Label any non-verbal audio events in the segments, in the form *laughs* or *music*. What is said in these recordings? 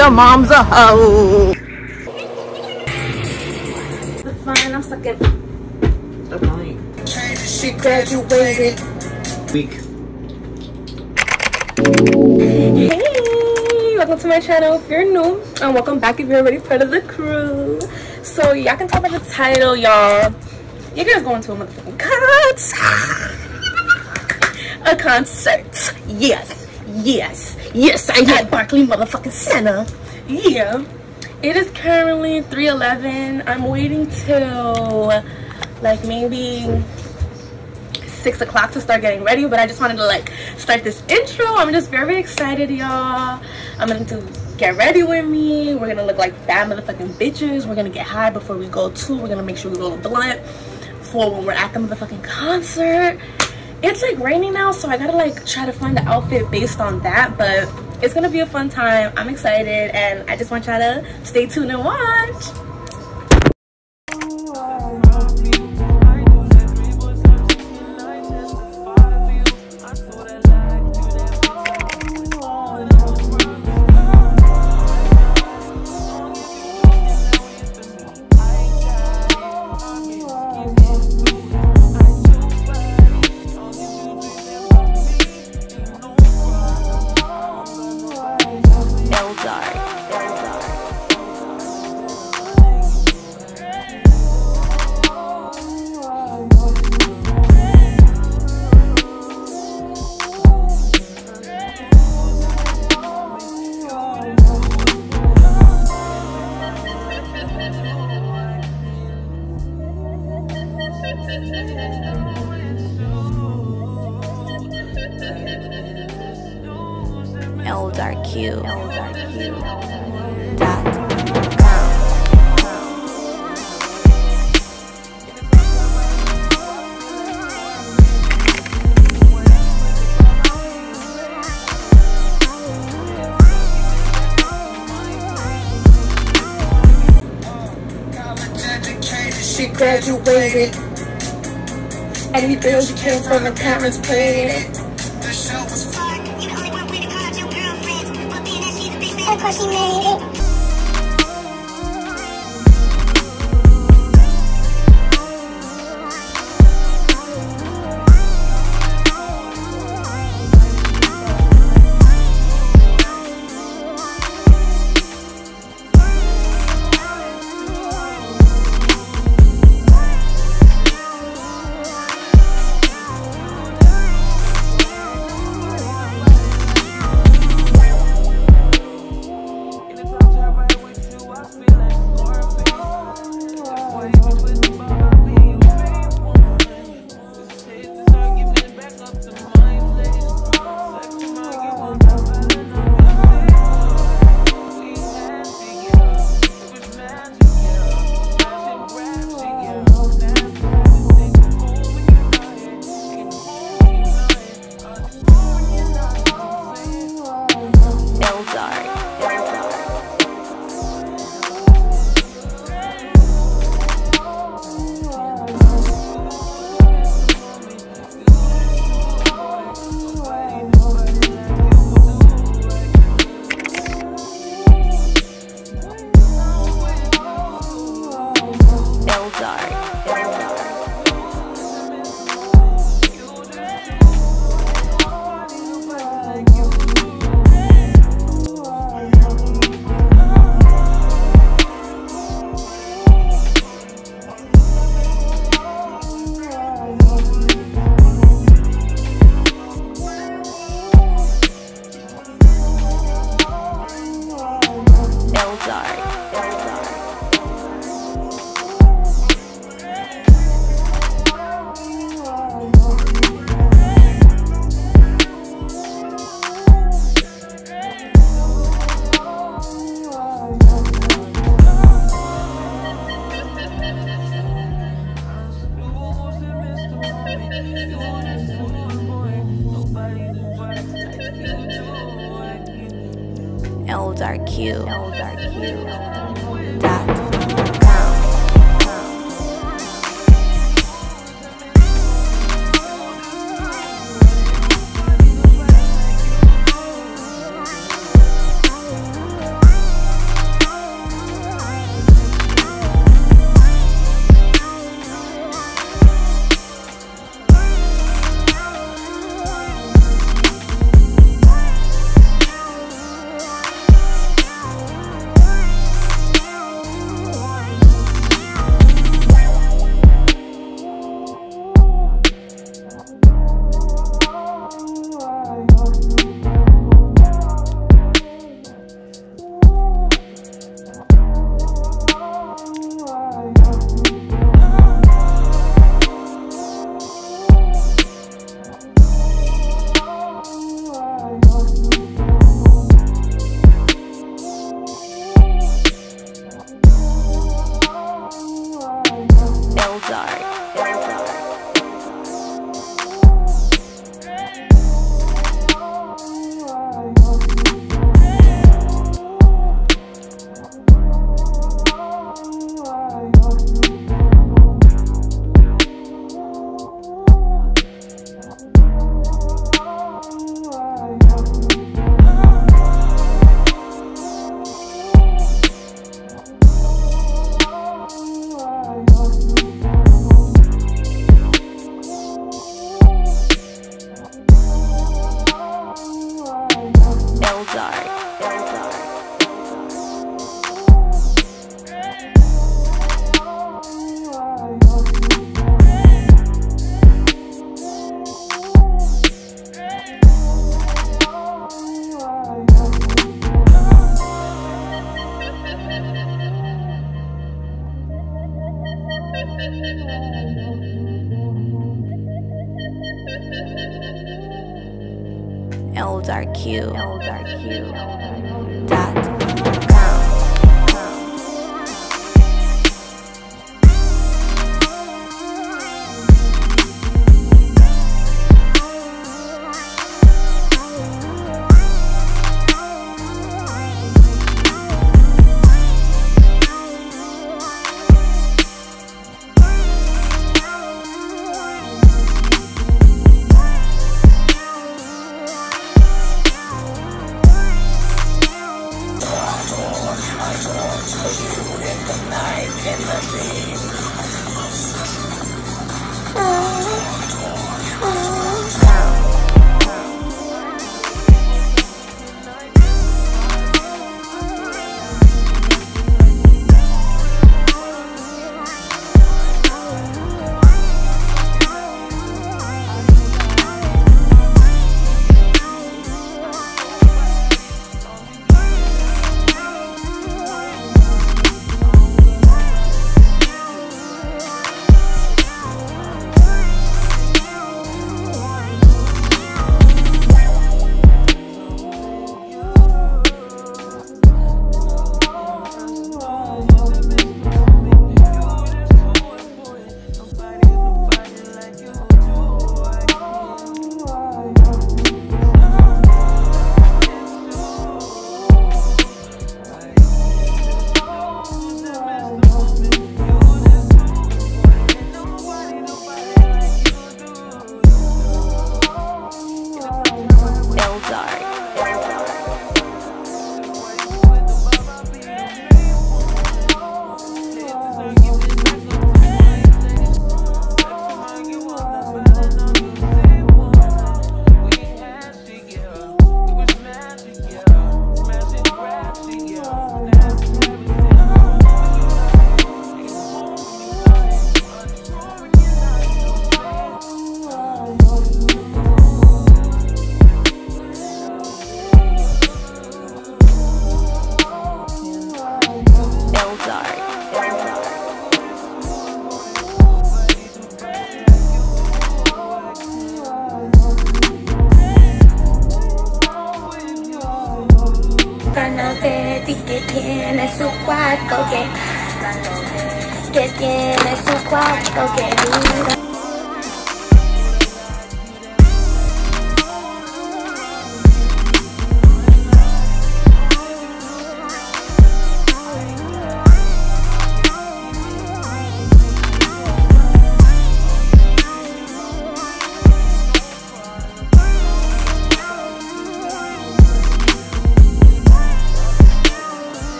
Your mom's a hoe. Fine, I'm stuck in. Stop lying. She graduated. Week. Hey, welcome to my channel if you're new, and welcome back if you're already part of the crew. So y'all can tell by the title, y'all. You guys going to a motherfucking concert. *laughs* a concert. Yes, yes, yes. I at Barclays motherfucking Center. Yeah. It is currently 3:11. I'm waiting till like maybe six o'clock to start getting ready but i just wanted to like start this intro i'm just very excited y'all i'm going to get ready with me we're gonna look like bad motherfucking bitches we're gonna get high before we go to we're gonna make sure we roll a blunt for when we're at the motherfucking concert it's like raining now so i gotta like try to find the outfit based on that but it's gonna be a fun time. I'm excited and i just want y'all to stay tuned and watch LdarQ. Graduated. Any bills she came from her parents paid. The show was fun. You the only one with a college, your girlfriends. But that she's a big fan, of course she made it. Q.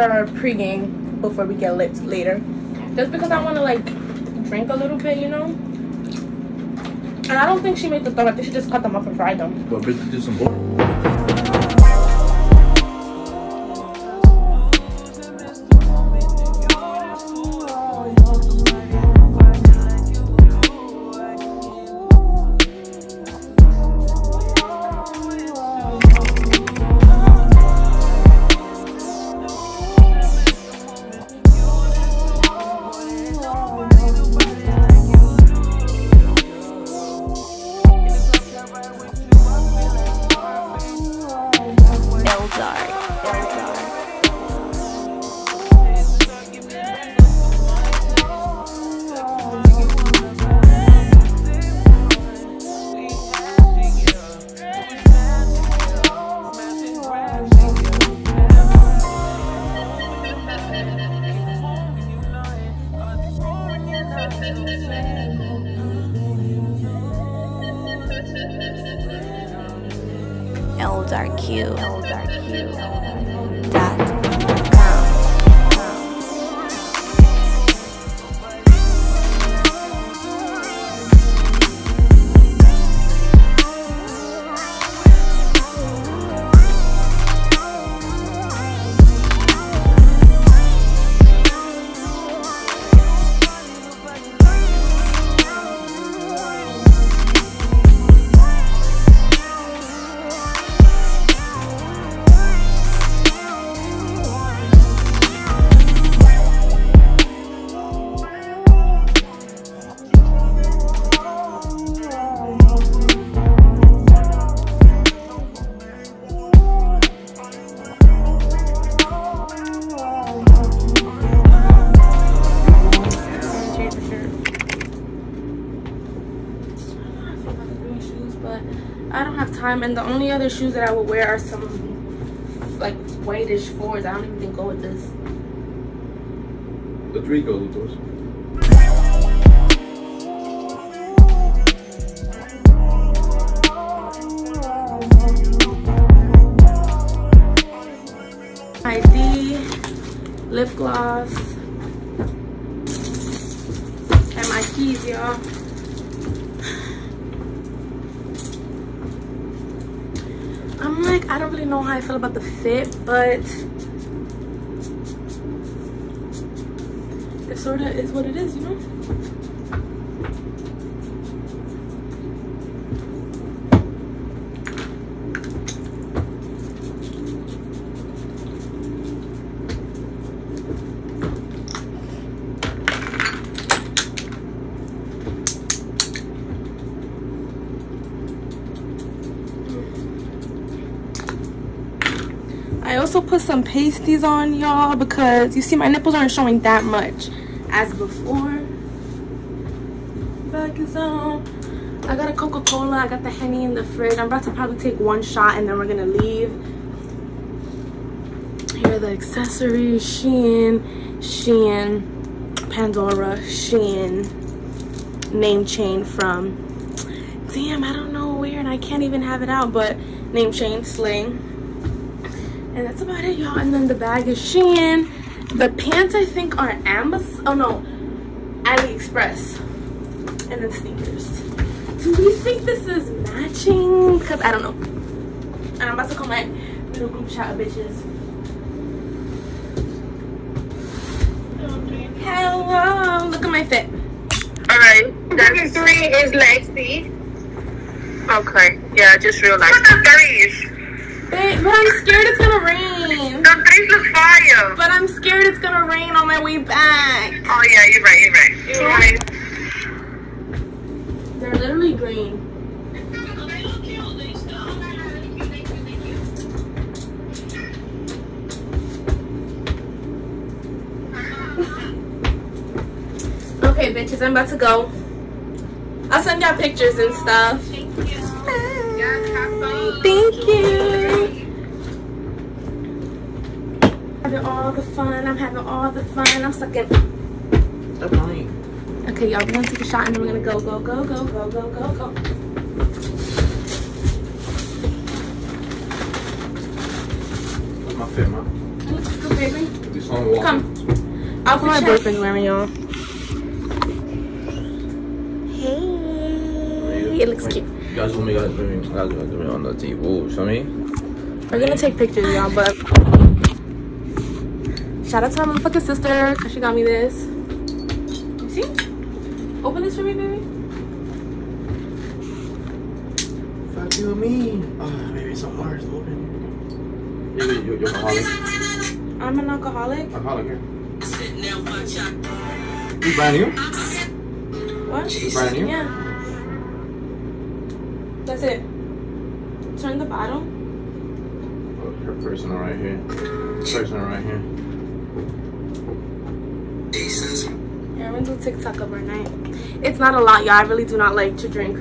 our pregame before we get lit later. Just because I want to like drink a little bit, you know. And I don't think she made the thumb. I think she just cut them up and fried them. But bitch, do some. Time. And the only other shoes that I would wear are some like whitish fours. I don't even think go with this. The three goes with those. ID, lip gloss, and my keys, y'all. I'm like, I don't really know how I feel about the fit, but it sort of is what it is, you know? Put some pasties on y'all because you see my nipples aren't showing that much as before. Back is on. I got a Coca-Cola, I got the Henny in the fridge. I'm about to probably take one shot and then we're gonna leave. Here are the accessories, Shein, Shein, Pandora, Shein, name chain from, damn, I don't know where and I can't even have it out, but name chain, Sling. And that's about it, y'all. And then the bag is Shein. The pants, I think, are Amazon. Oh, no. AliExpress. And then sneakers. Do we think this is matching? Because I don't know. And I'm about to call my little group chat of bitches. Hello. Look at my fit. Alright, number three is Lexi. Okay, yeah, I just realized. What the threes? Babe, but I'm scared it's gonna rain. The threes look fire. But I'm scared it's gonna rain on my way back. Oh yeah, you're right, you're right. You're right. They're literally green. Okay, bitches, I'm about to go. I'll send y'all pictures and stuff. Thank you. Having all the fun. I'm having all the fun. I'm sucking. Stop lying. Okay, y'all, we're gonna take a shot and then we're gonna go, go, go, go, go, go, go, go. My fit, man. That looks good, baby. This song walking. Come. Outfit My check. boyfriend's wearing y'all. Hey, it looks cute. You guys want me guys doing guys are doing on the TV. Ooh, show me. We're gonna take pictures, y'all, but shout out to my motherfucking sister because she got me this. You see? Open this for me, baby. Fuck you mean? Oh, maybe some words open. Yeah, you're, you're alcoholic. I'm an alcoholic. Alcoholic here. You brand new? What? You brand new? Yeah. That's it. Turn the bottle. Oh, her personal right here. Personal right here. Yeah, I'm gonna do TikTok overnight. It's not a lot, y'all. I really do not like to drink.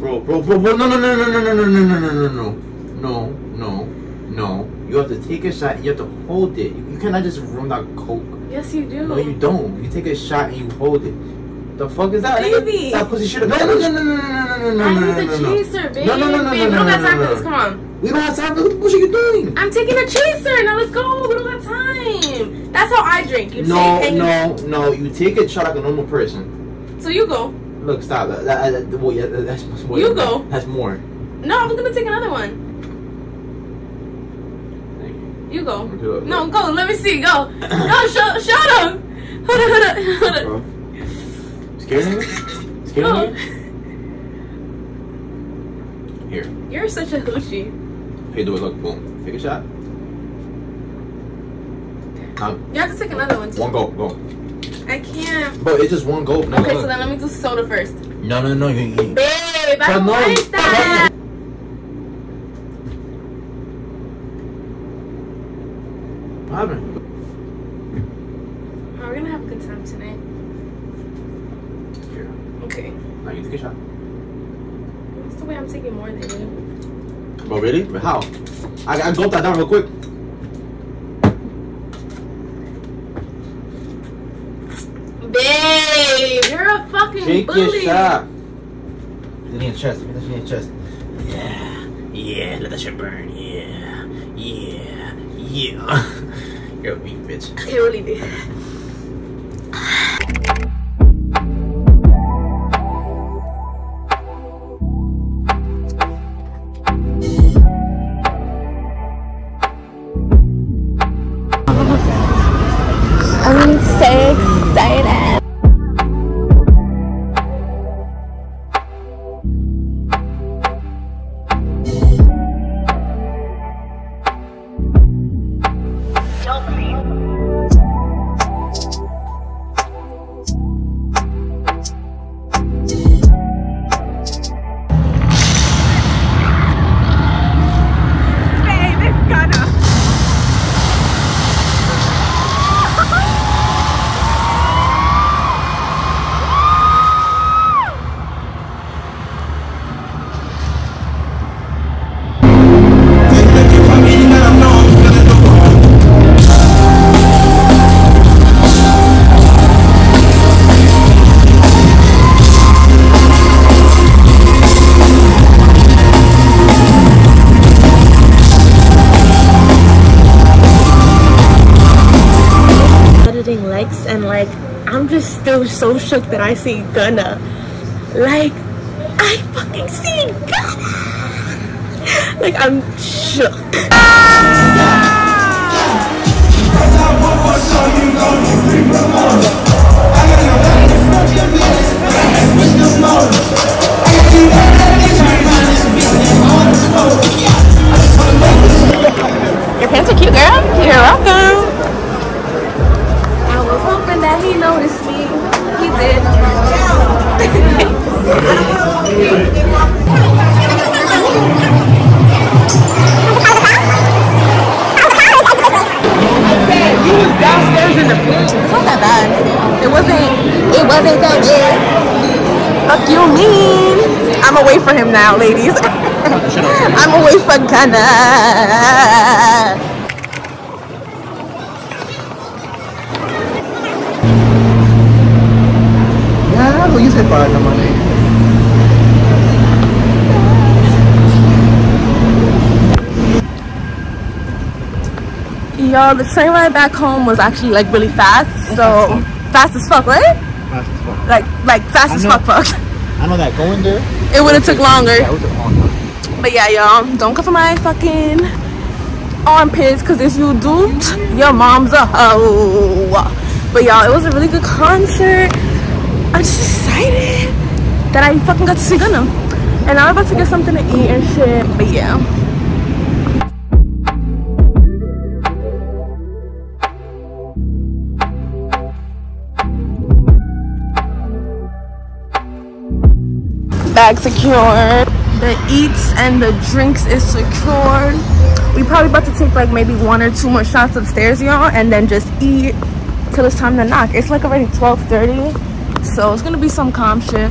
Bro, bro, bro, bro, no, no, no, no, no, no, no, no, no, no, no, no, no, no. You have to take a shot. You have to hold it. You cannot just run that coke. Yes, you do. No, you don't. You take a shot and you hold it. The fuck is that? Baby. That pussy shit. No, no, no, no, no, no, no, no, I no, need no, the no, no. chaser, baby. No, no, no, no, babe, no, we no, don't got no, time no, for this. no. Come on. We don't have time. What the bullshit you doing? I'm taking a chaser. Now let's go. We don't got time. That's how I drink. You No, take no, no. You take a shot like a normal person. So you go. Look, stop. That, that, that, well, yeah, that- that's more. You go. That's more. No, I'm gonna take another one. Thank you. You go. No, go. Let me see. Go. no, Show, show them. Hold on. Hold on. Hold on. Bro. Scared me? Scared me? *laughs* Here. You're such a hoochie. Hey, do it. Look, boom. Take a shot. You have to take another one too. one go, go. I can't. But it's just one go. No, Okay, so then let me do soda first. no, no, no. You, you, Babe, I But don't no, like but that. what happened? Oh, we're gonna have a good time tonight. Here. Okay. Now you take a shot. That's the way I'm taking more than you. But really? But how? I, I gulped that down real quick. fucking your bully. Stop. Give me a chest. Give me a chest. Yeah. Yeah. Let that shit burn. Yeah. Yeah. Yeah. *laughs* You're a weak bitch. I can't really do that. Editing legs and like I'm just still so shook that I see Gunna. Like I fucking see Gunna. Like I'm shook. Your pants are cute, girl. You're welcome. Was he noticed me. He did. downstairs in the It's not that bad. It wasn't. It wasn't that bad. Fuck you, mean. I'm away for him now, ladies. *laughs* I'm away for Gunna. Ya, lo hice para la manera. y'all, the train ride back home was actually like really fast. So fast as fuck, right? Fast as fuck. Like like fast I as know. fuck fuck. I know that going there. It would have took longer. That was a long time. But yeah, y'all, don't come for my fucking armpits, cause if you do, your mom's a hoe. But y'all, it was a really good concert. I'm just excited that I fucking got to see Gunna. And I'm about to get something to eat and shit. But yeah. Bag secured. The eats and the drinks is secured. We probably about to take like maybe one or two more shots upstairs, y'all, and then just eat till it's time to knock. It's like already 12:30, so it's gonna be some calm shit.